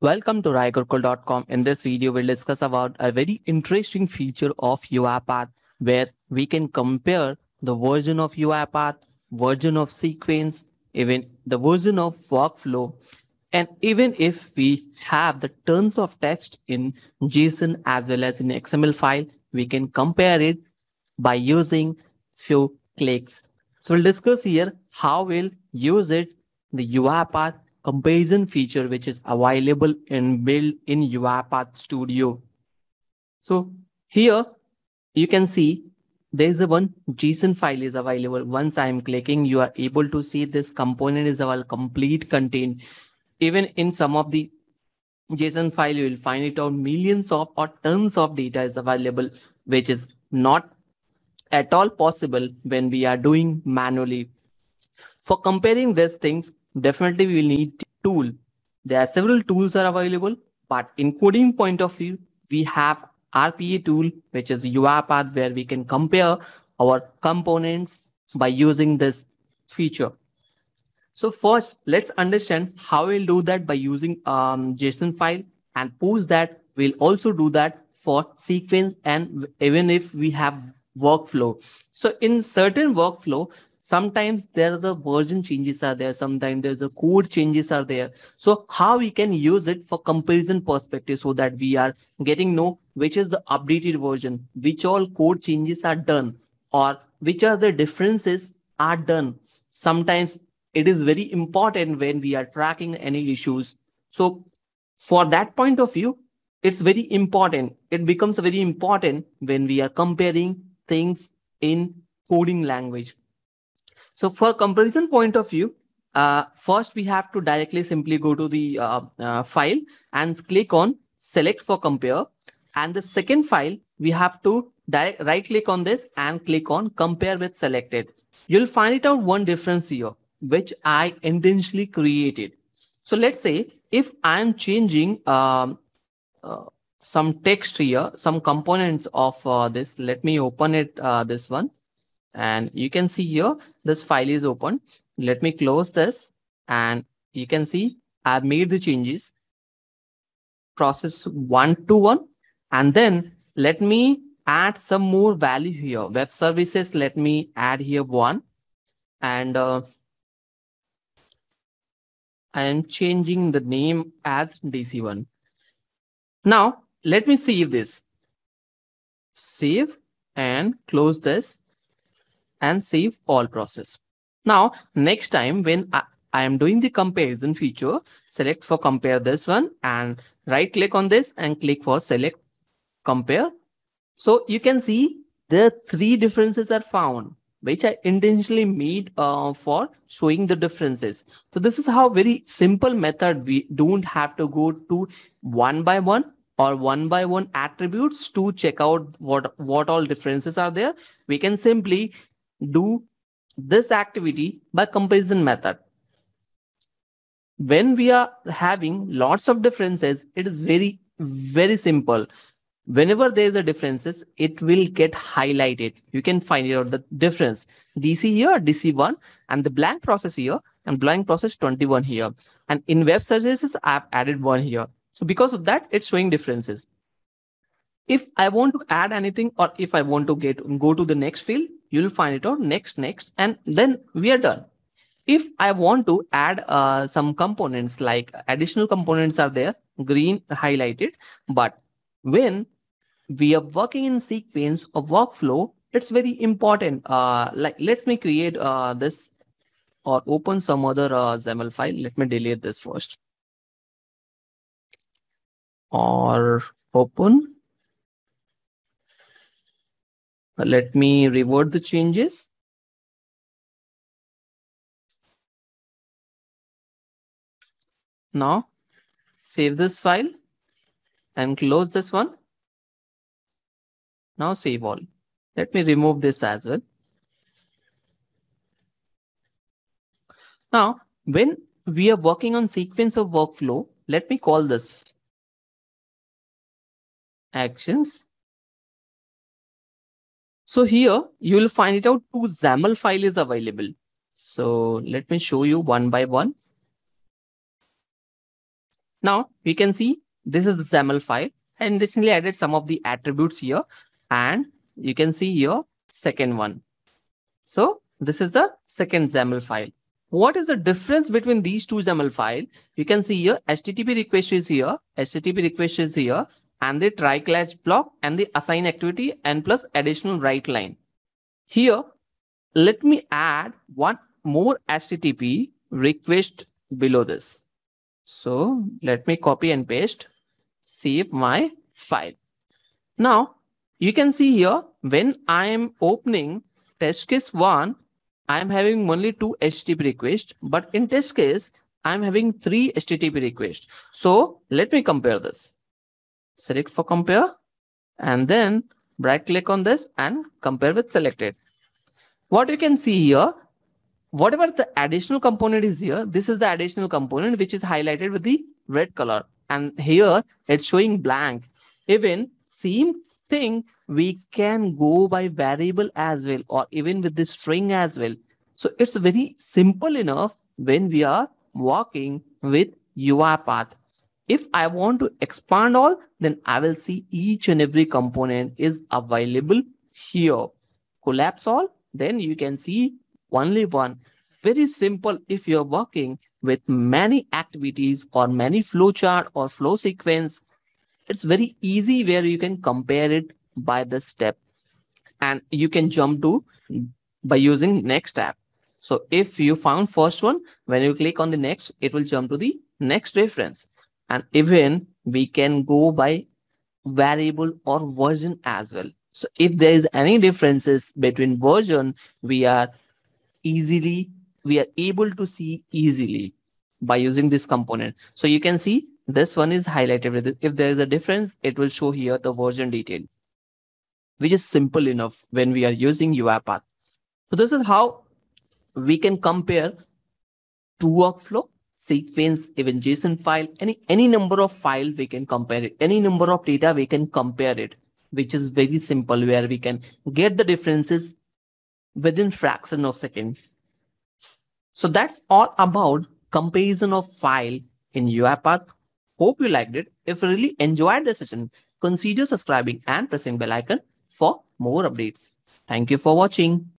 Welcome to RaiGurukul.com. In this video, we'll discuss about a very interesting feature of UiPath where we can compare the version of UiPath, version of sequence, even the version of workflow. And even if we have the tons of text in JSON as well as in XML file, we can compare it by using few clicks. So we'll discuss here how we'll use it, the UiPath comparison feature which is available in built in UiPath Studio. So here you can see there is a one JSON file is available. Once I'm clicking, you are able to see this component is our complete content. Even in some of the JSON file, you will find it out millions of or tons of data is available, which is not at all possible when we are doing manually. For comparing these things, definitely we will need tool. There are several tools are available, but in coding point of view, we have RPA tool, which is UiPath, where we can compare our components by using this feature. So first, let's understand how we'll do that by using um, JSON file and post that. We'll also do that for sequence and even if we have workflow. So in certain workflow, sometimes there are the version changes are there sometimes there's a code changes are there. So how we can use it for comparison perspective so that we are getting know which is the updated version which all code changes are done or which are the differences are done. Sometimes it is very important when we are tracking any issues. So for that point of view it's very important. It becomes very important when we are comparing things in coding language so for comparison point of view, uh, first we have to directly simply go to the uh, uh, file and click on select for compare. And the second file, we have to right click on this and click on compare with selected. You'll find it out one difference here, which I intentionally created. So let's say if I'm changing um, uh, some text here, some components of uh, this, let me open it, uh, this one. And you can see here, this file is open. Let me close this and you can see I've made the changes. Process one to one. And then let me add some more value here. Web services, let me add here one. And uh, I am changing the name as DC1. Now, let me save this. Save and close this and save all process. Now, next time when I, I am doing the comparison feature, select for compare this one and right click on this and click for select compare. So you can see the three differences are found which I intentionally made uh, for showing the differences. So this is how very simple method we don't have to go to one by one or one by one attributes to check out what, what all differences are there. We can simply do this activity by comparison method. When we are having lots of differences, it is very, very simple. Whenever there is a differences, it will get highlighted. You can find out the difference. DC here, DC1, and the blank process here, and blank process 21 here. And in web services, I've added one here. So because of that, it's showing differences. If I want to add anything or if I want to get go to the next field, you'll find it out next, next, and then we are done. If I want to add uh, some components like additional components are there, green highlighted, but when we are working in sequence of workflow, it's very important. Uh, like let me create uh, this or open some other uh, XAML file. Let me delete this first. Or open Let me revert the changes. Now, save this file and close this one. Now save all. Let me remove this as well. Now, when we are working on sequence of workflow, let me call this actions so here you will find it out two XAML file is available. So let me show you one by one. Now we can see this is the XAML file and additionally added some of the attributes here and you can see here second one. So this is the second XAML file. What is the difference between these two XAML file? You can see here HTTP request is here, HTTP request is here, and the try catch block and the assign activity and plus additional write line. Here, let me add one more HTTP request below this. So let me copy and paste, save my file. Now you can see here when I am opening test case one, I am having only two HTTP requests, but in test case, I'm having three HTTP requests. So let me compare this. Select for compare and then right click on this and compare with selected. What you can see here, whatever the additional component is here, this is the additional component which is highlighted with the red color. And here it's showing blank. Even same thing, we can go by variable as well, or even with the string as well. So it's very simple enough when we are working with UiPath. If I want to expand all, then I will see each and every component is available here. Collapse all, then you can see only one. Very simple if you're working with many activities or many flowchart or flow sequence. It's very easy where you can compare it by the step and you can jump to by using next tab. So if you found first one, when you click on the next, it will jump to the next reference. And even we can go by variable or version as well. So if there is any differences between version, we are easily, we are able to see easily by using this component. So you can see this one is highlighted. If there is a difference, it will show here the version detail, which is simple enough when we are using UiPath. So this is how we can compare two workflow, sequence, even JSON file, any, any number of files we can compare it. Any number of data we can compare it, which is very simple where we can get the differences within fraction of second. So that's all about comparison of file in UiPath. Hope you liked it. If you really enjoyed the session, consider subscribing and pressing bell icon for more updates. Thank you for watching.